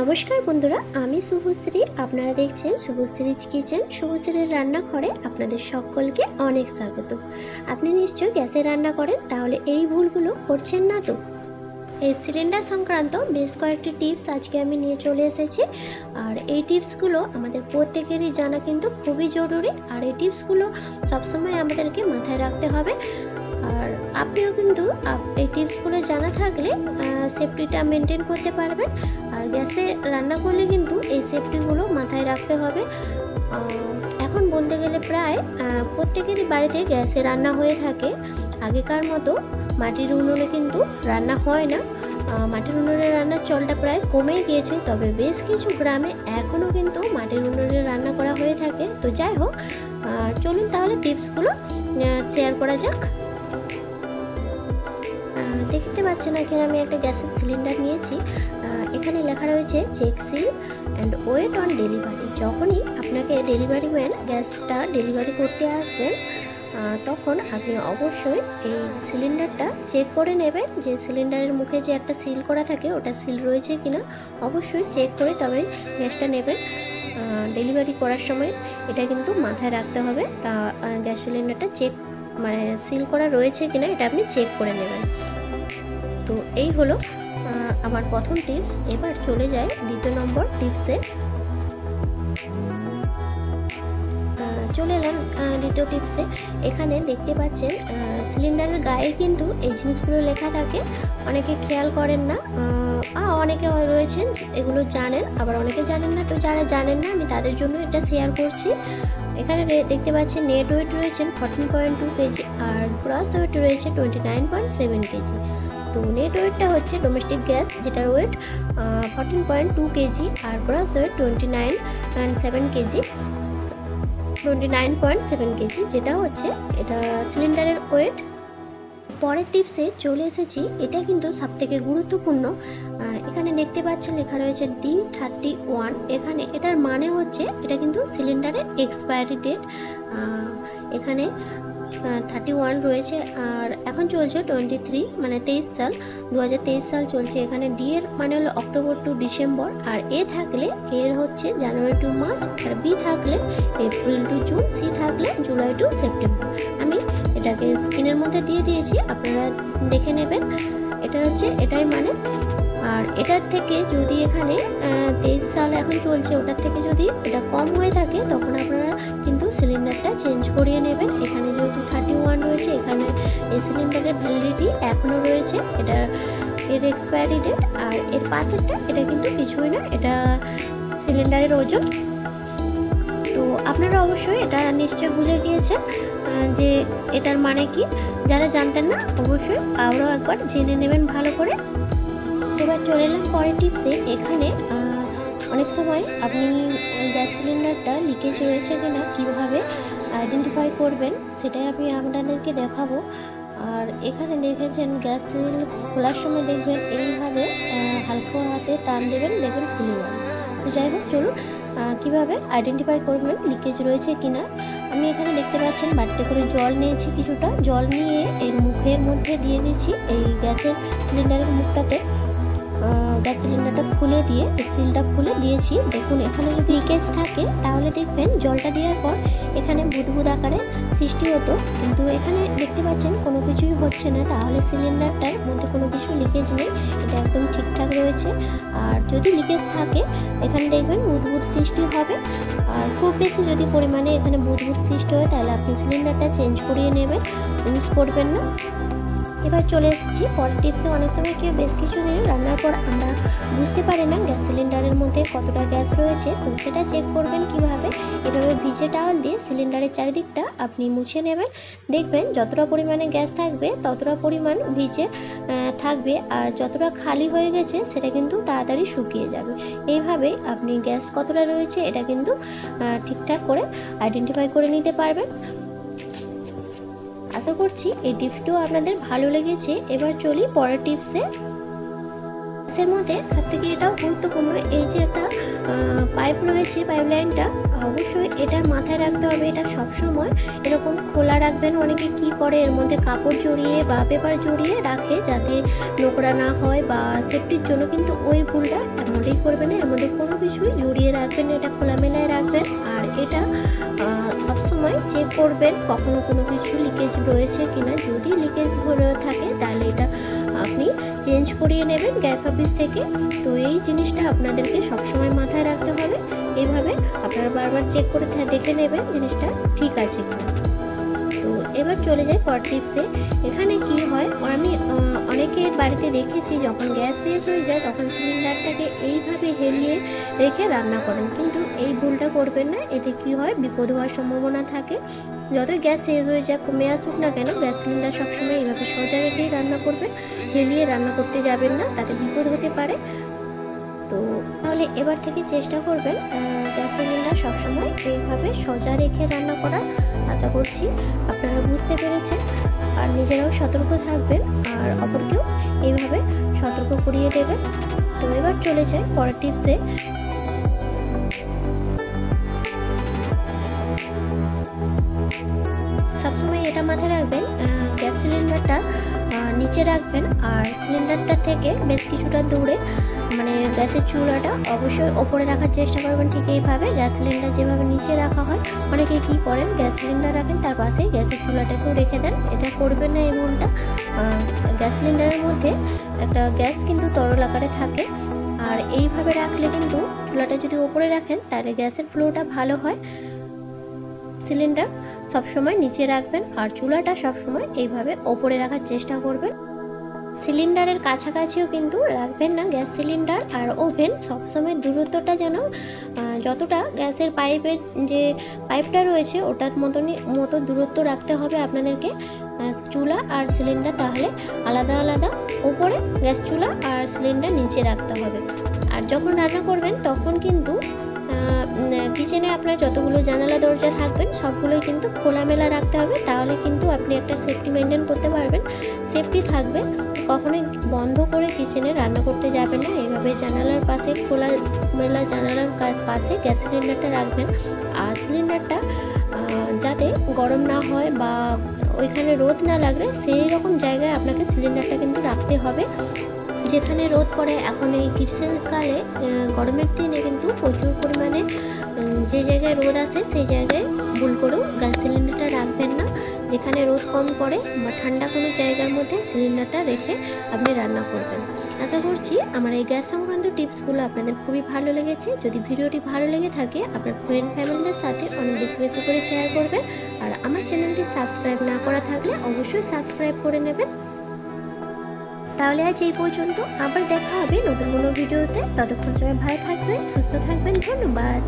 নমস্কার বন্ধুরা, আমি শুভশ্রী। আপনারা দেখছেন শুভশ্রীজ কিচেন, শুভশ্রীর রান্নাঘরে আপনাদের সকলকে অনেক স্বাগত। আপনি নিশ্চয় গ্যাসে রান্না করেন, তাহলে এই ভুলগুলো করছেন না তো? এই সিলিন্ডার সংক্রান্ত বেশ কয়েকটি টিপস আজকে আমি নিয়ে চলে এসেছি। আর এই টিপসগুলো আমাদের প্রত্যেকেরই জানা কিন্তু খুবই জরুরি। আর এই টিপসগুলো সবসময় আমাদেরকে মাথায় রাখতে হবে। আর আপনিও কিন্তু এই টিপসগুলো জানা থাকলে সেফটিটা মেনটেন করতে পারবেন। আর গ্যাসে রান্না করলে কিন্তু এই সেফটিগুলো মাথায় রাখতে হবে। এখন বলতে গেলে প্রায় প্রত্যেকেরই বাড়িতে গ্যাসে রান্না হয়ে থাকে। আগেকার মতো মাটির উনুনে কিন্তু রান্না হয় না। মাটির উনুনে রান্নার চলটা প্রায় কমে গিয়েছে, তবে বেশ কিছু গ্রামে এখনও কিন্তু মাটির উনুনে রান্না করা হয়ে থাকে। তো যাই হোক চলুন তাহলে টিপসগুলো শেয়ার করা যাক। দেখতে পাচ্ছেন এখানে আমি একটা গ্যাসের সিলিন্ডার নিয়েছি। এখানে লেখা রয়েছে check seal and weight on delivery যখনই আপনাকে ডেলিভারি ম্যান গ্যাসটা ডেলিভারি করতে আসবেন তখন আপনি অবশ্যই এই সিলিন্ডারটা চেক করে নেবেন যে সিলিন্ডারের মুখে যে একটা সিল করা থাকে, ওটা সিল রয়েছে কিনা। অবশ্যই চেক করে তবে গ্যাসটা নেবেন। ডেলিভারি করার সময় এটা কিন্তু মাথায় রাখতে হবে। তা গ্যাস সিলিন্ডারটা চেক মানে সিল করা রয়েছে কিনা, এটা আপনি চেক করে নেবেন। তো এই হলো আমার প্রথম টিপস, এবার চলে যায় দ্বিতীয় নম্বর টিপসে। চলে এলাম দ্বিতীয় টিপসে। এখানে দেখতে পাচ্ছেন সিলিন্ডারের গায়ে কিন্তু এই জিনিসগুলো লেখা থাকে। অনেকে খেয়াল করেন না। অনেকে রয়েছেন, এগুলো জানেন, আবার অনেকে জানেন না। তো যারা জানেন না, আমি তাদের জন্য এটা শেয়ার করছি। এখানে দেখতে পাচ্ছেন নেট ওয়েট রয়েছেন ফর্টিন পয়েন্ট টু কেজি আর গ্রস ওয়েট রয়েছে twenty nine point seven kg তো নেট ওয়েটটা হচ্ছে ডোমেস্টিক গ্যাস যেটার weight fourteen point two kg আর gross weight twenty nine seven kg twenty nine point seven kg যেটা হচ্ছে এটা সিলিন্ডারের ওয়েট পরের টিপসে চলে এসেছি, এটা কিন্তু সব থেকে গুরুত্বপূর্ণ এখানে দেখতে পাচ্ছেন লেখা রয়েছে ডি থার্টি ওয়ান এখানে এটার মানে হচ্ছে এটা কিন্তু সিলিন্ডারের এক্সপায়ারি ডেট এখানে থার্টি ওয়ান রয়েছে, আর এখন চলছে টোয়েন্টি থ্রি মানে তেইশ সাল দু হাজার তেইশ সাল চলছে এখানে ডি এর মানে হলো অক্টোবর টু ডিসেম্বর আর এ থাকলে এর হচ্ছে জানুয়ারি টু মার্চ আর বি থাকলে এপ্রিল টু জুন সি থাকলে জুলাই টু সেপ্টেম্বর আমি এটাকে স্ক্রিনের মধ্যে দিয়ে দিয়েছি, আপনারা দেখে নেবেন। এটা হচ্ছে, এটাই মানে। আর এটার থেকে যদি এখানে তেইশ সাল এখন চলছে, ওটার থেকে যদি এটা কম হয়ে থাকে, তখন আপনারা সিলিন্ডারটা চেঞ্জ করিয়ে নেবেন। এখানে যেহেতু থার্টি ওয়ান রয়েছে, এখানে এই সিলিন্ডারের ভ্যালিডিটি এখনও রয়েছে। এটা এর এক্সপায়ারি ডেট আর এর পাশেরটা, এটা কিন্তু কিছুই না, এটা সিলিন্ডারের ওজন। তো আপনারা অবশ্যই এটা নিশ্চয় বুঝে গিয়েছেন যে এটার মানে কি? যারা জানতেন না, অবশ্যই আরও একবার জেনে নেবেন ভালো করে। এবার চলে এলাম পরের টিপসে। এখানে অনেক সময় আপনি গ্যাস সিলিন্ডারটা লিকেজ রয়েছে কিনা, কীভাবে আইডেন্টিফাই করবেন, সেটাই আমি আপনাদেরকে দেখাবো। আর এখানে দেখেছেন, গ্যাস সিলিন্ডার খোলার সময় দেখবেন এইভাবে হালকা হাতে টান দেবেন, দেখবেন খুলে যাই হোক, চলুন কীভাবে আইডেন্টিফাই করবেন লিকেজ রয়েছে কিনা। আমি এখানে দেখতে পাচ্ছেন, বাড়িতে করে জল নিয়েছি কিছুটা। জল নিয়ে এর মুখের মধ্যে দিয়ে দিয়েছি এই গ্যাসের সিলিন্ডারের মুখটাতে। গ্যাস সিলিন্ডারটা খুলে দিয়ে সিলটা খুলে দিয়েছি। দেখুন, এখানে যদি লিকেজ থাকে, তাহলে দেখবেন জলটা দেওয়ার পর এখানে বুদবুদ আকারে সৃষ্টি হতো। কিন্তু এখানে দেখতে পাচ্ছেন, কোনো কিছুই হচ্ছে না। তাহলে সিলিন্ডারটার মধ্যে কোনো কিছু লিকেজ নেই। এটা একদম ঠিকঠাক রয়েছে। আর যদি লিকেজ থাকে, এখানে দেখবেন বুদবুদ সৃষ্টি হবে। আর খুব বেশি যদি পরিমাণে এখানে বুদবুদ সৃষ্টি হয়, তাহলে আপনি সিলিন্ডারটা চেঞ্জ করিয়ে নেবেন। ইউজ করবেন না। এবার চলে এসেছি পরের টিপসে অনেক সময় কেউ বেশ কিছু দিন রান্নার পর আমরা বুঝতে পারি না গ্যাস সিলিন্ডারের মধ্যে কতটা গ্যাস রয়েছে। তো সেটা চেক করবেন কীভাবে। এভাবে ভিজে টাওয়াল দিয়ে সিলিন্ডারের চারিদিকটা আপনি মুছে নেবেন। দেখবেন যতটা পরিমাণে গ্যাস থাকবে, ততটা পরিমাণ ভিজে থাকবে। আর যতটা খালি হয়ে গেছে, সেটা কিন্তু তাড়াতাড়ি শুকিয়ে যাবে। এইভাবে আপনি গ্যাস কতটা রয়েছে, এটা কিন্তু ঠিকঠাক করে আইডেন্টিফাই করে নিতে পারবেন। আশা করছি এই টিপসটিও আপনাদের ভালো লেগেছে। এবার চলি পরের টিপসে। এর মধ্যে সব থেকে এটাও গুরুত্বপূর্ণ, এই যে একটা পাইপ রয়েছে পাইপ লাইনটা অবশ্যই এটা মাথায় রাখতে হবে। এটা সবসময় এরকম খোলা রাখবেন। অনেকে কি করে, এর মধ্যে কাপড় জড়িয়ে বা পেপার জড়িয়ে রাখে যাতে নোংরা না হয় বা সেফটির জন্য কিন্তু ওই ভুলটা এমনটাই করবেন এর মধ্যে কোনো কিছুই জড়িয়ে রাখবেন এটা খোলামেলায় রাখবেন। আর এটা করবেন? কখনো কোনো কিছু লিকেজ রয়েছে কিনা? যদি লিকেজ থাকে, তাহলে এটা আপনি চেঞ্জ করিয়ে নেবেন গ্যাস অফিস থেকে। তো এই জিনিসটা আপনাদেরকে সবসময় মাথায় রাখতে হবে। এইভাবে আপনারা বারবার চেক করে দেখে নেবেন জিনিসটা ঠিক আছে কিনা। তো এবার চলে যাই পর টিপসে এখানে কি হয়, আমি অনেকের বাড়িতে দেখেছি যখন গ্যাস শেষ হয়ে যায় তখন সিলিন্ডারটাকে এইভাবে হেলিয়ে রেখে রান্না করেন। কিন্তু এই ভুলটা করবেন না, এতে কি হয়, বিপদ হওয়ার সম্ভাবনা থাকে। যতই গ্যাস শেষ হয়ে যায় কমে আসুক না কেন, গ্যাস সিলিন্ডার সবসময় এইভাবে সোজা রেখেই রান্না করবেন। হেলিয়ে রান্না করতে যাবেন না, তাতে বিপদ হতে পারে। তো তাহলে এবার থেকে চেষ্টা করবেন গ্যাস সিলিন্ডার সবসময় এইভাবে সোজা রেখে রান্না করার। আশা করছি আপনারা বুঝতে পেরেছেন। আর নিজেরাও সতর্ক থাকবেন, আর অপরকেও এইভাবে সতর্ক করিয়ে দেবেন। তো এবার চলে যায় পরের টিপসে। সবসময় এটা মাথায় রাখবেন গ্যাস সিলিন্ডারটা নিচে রাখবেন। আর সিলিন্ডারটা থেকে বেশ কিছুটা দূরে মানে গ্যাসের চুলাটা অবশ্যই ওপরে রাখার চেষ্টা করবেন ঠিক এইভাবে। গ্যাস সিলিন্ডার যেভাবে নিচে রাখা হয়, অনেকে কী করেন, গ্যাস সিলিন্ডার রাখেন, তার পাশেই গ্যাসের চুলাটাকেও রেখে দেন। এটা করবেন না এই গ্যাস সিলিন্ডারের মধ্যে একটা গ্যাস কিন্তু তরল আকারে থাকে। আর এইভাবে রাখলে কিন্তু চুলাটা যদি ওপরে রাখেন, তাহলে গ্যাসের ফ্লোটা ভালো হয়। সিলিন্ডার সবসময় নিচে রাখবেন আর চুলাটা সবসময় এইভাবে ওপরে রাখার চেষ্টা করবেন। সিলিন্ডারের কাছাকাছিও কিন্তু রাখবেন না গ্যাস সিলিন্ডার আর ওভেন সবসময় দূরত্বটা যেন যতটা গ্যাসের পাইপের যে পাইপটা রয়েছে ওটার মতনই, মতো দূরত্ব রাখতে হবে আপনাদেরকে। চুলা আর সিলিন্ডার তাহলে আলাদা আলাদা। ওপরে গ্যাস চুলা আর সিলিন্ডার নিচে রাখতে হবে। আর যখন রান্না করবেন তখন কিন্তু কিচেনে আপনার যতগুলো জানালা দরজা থাকবেন, সবগুলোই কিন্তু খোলামেলা রাখতে হবে। তাহলে কিন্তু আপনি একটা সেফটি মেনটেন করতে পারবেন। সেফটি থাকবে। কখনোই বন্ধ করে কিচেনে রান্না করতে যাবেন না। এইভাবে জানালার পাশে খোলা মেলা জানালার পাশে গ্যাস সিলিন্ডারটা রাখবেন। আর সিলিন্ডারটা যাতে গরম না হয় বা ওইখানে রোদ না লাগলে সেই রকম জায়গায় আপনাকে সিলিন্ডারটা কিন্তু রাখতে হবে। যেখানে রোদ পড়ে, এখন এই গ্রীষ্মকালে গরমের দিনে কিন্তু প্রচুর পরিমাণে যে জায়গায় রোদ আসে সেই জায়গায় ভুল করেও গ্যাস সিলিন্ডারটা রাখবেন না। যেখানে রোদ কম পড়ে বা ঠান্ডা কোনো জায়গার মধ্যে সিলিন্ডারটা রেখে আপনি রান্না করবেন। আশা করছি আমার এই গ্যাস সংক্রান্ত টিপসগুলো আপনাদের খুবই ভালো লেগেছে। যদি ভিডিওটি ভালো লেগে থাকে, আপনার ফ্রেন্ড ফ্যামিলিদের সাথে অনেক বেশি বেশি করে শেয়ার করবেন। আর আমার চ্যানেলটি সাবস্ক্রাইব না করা থাকলে অবশ্যই সাবস্ক্রাইব করে নেবেন। তাহলে আজ এই পর্যন্ত, আবার দেখা হবে নতুন কোনো ভিডিওতে। ততক্ষণ সবাই ভালো থাকবেন, সুস্থ থাকবেন, ধন্যবাদ।